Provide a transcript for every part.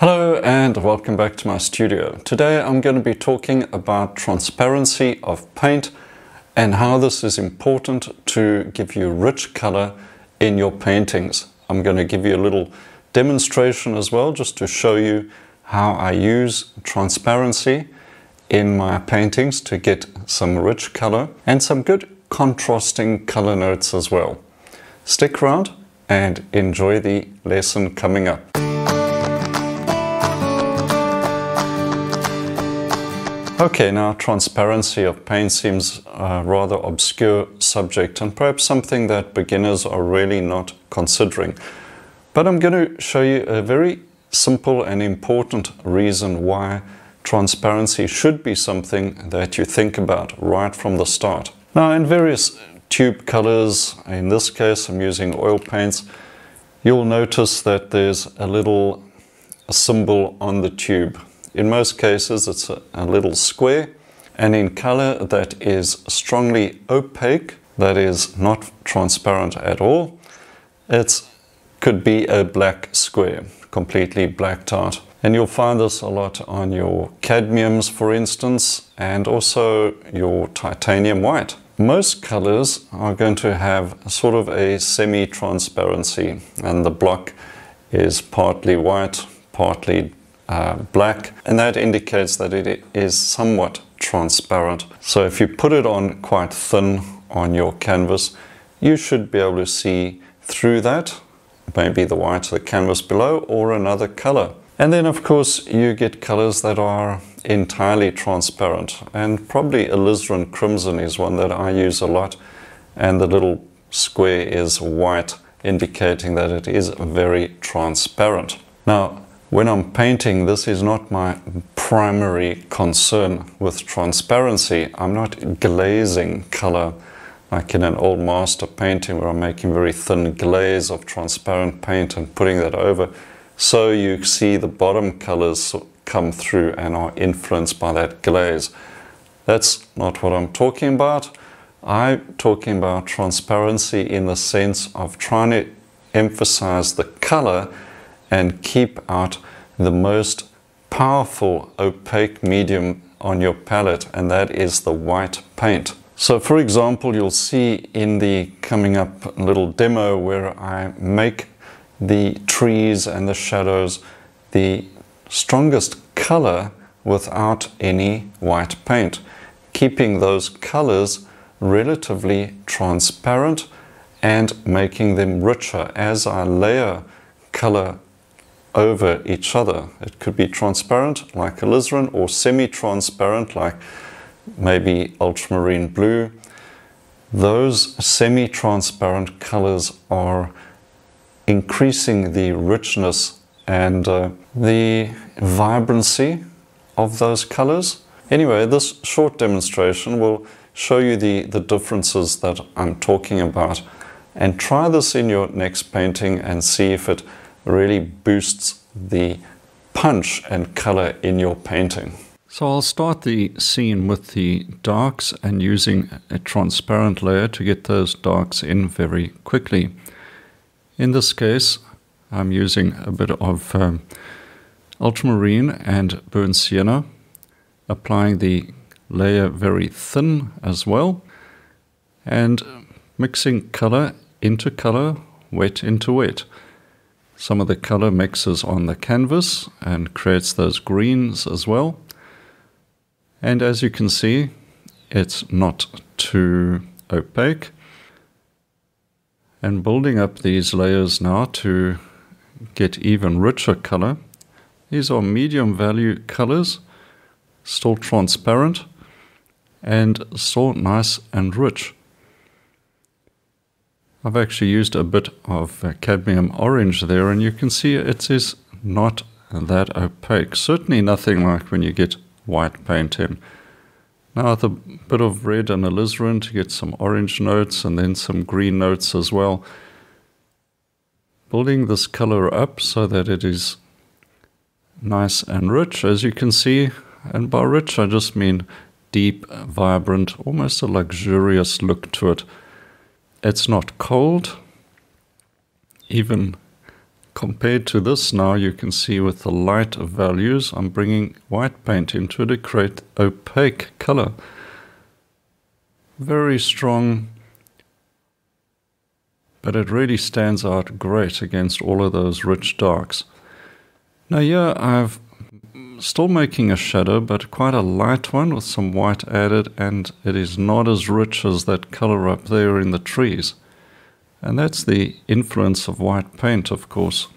Hello and welcome back to my studio. Today I'm going to be talking about transparency of paint and how this is important to give you rich color in your paintings. I'm going to give you a little demonstration as well just to show you how I use transparency in my paintings to get some rich color and some good contrasting color notes as well. Stick around and enjoy the lesson coming up. Okay, now transparency of paint seems a rather obscure subject and perhaps something that beginners are really not considering. But I'm going to show you a very simple and important reason why transparency should be something that you think about right from the start. Now in various tube colors, in this case I'm using oil paints, you'll notice that there's a little symbol on the tube. In most cases it's a, a little square and in color that is strongly opaque, that is not transparent at all. It could be a black square, completely blacked out. And you'll find this a lot on your cadmiums, for instance, and also your titanium white. Most colors are going to have sort of a semi-transparency, and the block is partly white, partly uh, black, and that indicates that it is somewhat transparent. So if you put it on quite thin on your canvas, you should be able to see through that, maybe the white of the canvas below or another color. And then of course you get colors that are entirely transparent and probably alizarin crimson is one that I use a lot and the little square is white indicating that it is very transparent. Now when I'm painting this is not my primary concern with transparency. I'm not glazing color like in an old master painting where I'm making very thin glaze of transparent paint and putting that over so you see the bottom colors come through and are influenced by that glaze. That's not what I'm talking about. I'm talking about transparency in the sense of trying to emphasize the color and keep out the most powerful opaque medium on your palette and that is the white paint. So for example, you'll see in the coming up little demo where I make the trees and the shadows the strongest color without any white paint, keeping those colors relatively transparent and making them richer as I layer color over each other. It could be transparent like alizarin or semi-transparent like maybe ultramarine blue. Those semi-transparent colors are increasing the richness and uh, the vibrancy of those colors. Anyway, this short demonstration will show you the, the differences that I'm talking about and try this in your next painting and see if it really boosts the punch and color in your painting. So I'll start the scene with the darks and using a transparent layer to get those darks in very quickly. In this case, I'm using a bit of um, ultramarine and burnt sienna, applying the layer very thin as well, and mixing color into color, wet into wet. Some of the color mixes on the canvas and creates those greens as well. And as you can see, it's not too opaque and building up these layers now to get even richer color. These are medium value colors, still transparent and still nice and rich. I've actually used a bit of uh, cadmium orange there and you can see it is not that opaque. Certainly nothing like when you get white paint in. Now with a bit of red and alizarin to get some orange notes and then some green notes as well. Building this color up so that it is nice and rich as you can see. And by rich I just mean deep, vibrant, almost a luxurious look to it. It's not cold, even Compared to this now, you can see with the light of values, I'm bringing white paint into it to create opaque color. Very strong, but it really stands out great against all of those rich darks. Now here I've still making a shadow, but quite a light one with some white added, and it is not as rich as that color up there in the trees. And that's the influence of white paint, of course.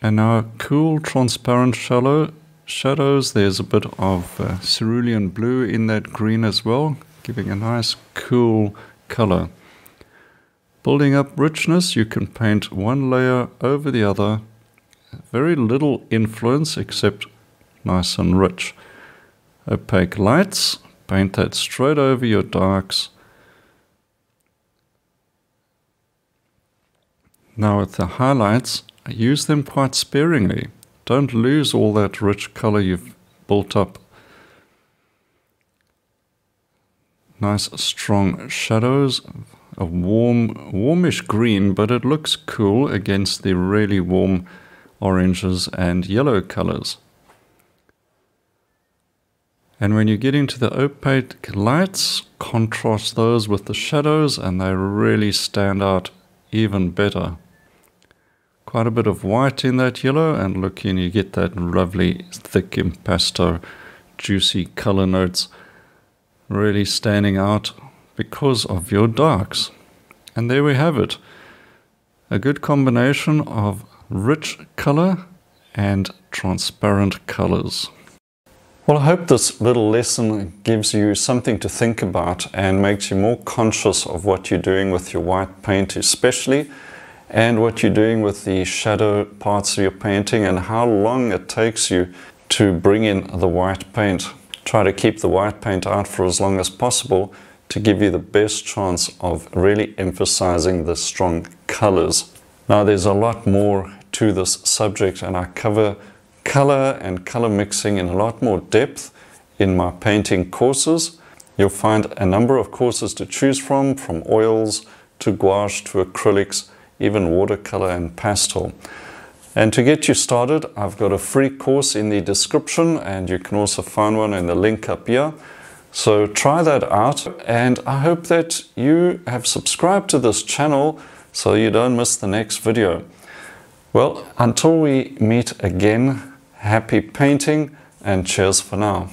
And now cool transparent shallow shadows, there's a bit of uh, cerulean blue in that green as well, giving a nice cool color. Building up richness, you can paint one layer over the other. Very little influence except nice and rich. Opaque lights, paint that straight over your darks. Now with the highlights, use them quite sparingly. Don't lose all that rich color you've built up. Nice strong shadows, a warm, warmish green, but it looks cool against the really warm oranges and yellow colors. And when you get into the opaque lights, contrast those with the shadows and they really stand out even better. Quite a bit of white in that yellow and look and you get that lovely thick impasto juicy color notes really standing out because of your darks. And there we have it. A good combination of rich color and transparent colors. Well, I hope this little lesson gives you something to think about and makes you more conscious of what you're doing with your white paint especially and what you're doing with the shadow parts of your painting and how long it takes you to bring in the white paint. Try to keep the white paint out for as long as possible to give you the best chance of really emphasizing the strong colors. Now there's a lot more to this subject and I cover color and color mixing in a lot more depth in my painting courses. You'll find a number of courses to choose from, from oils to gouache to acrylics, even watercolor and pastel. And to get you started, I've got a free course in the description and you can also find one in the link up here. So try that out and I hope that you have subscribed to this channel so you don't miss the next video. Well, until we meet again, happy painting and cheers for now.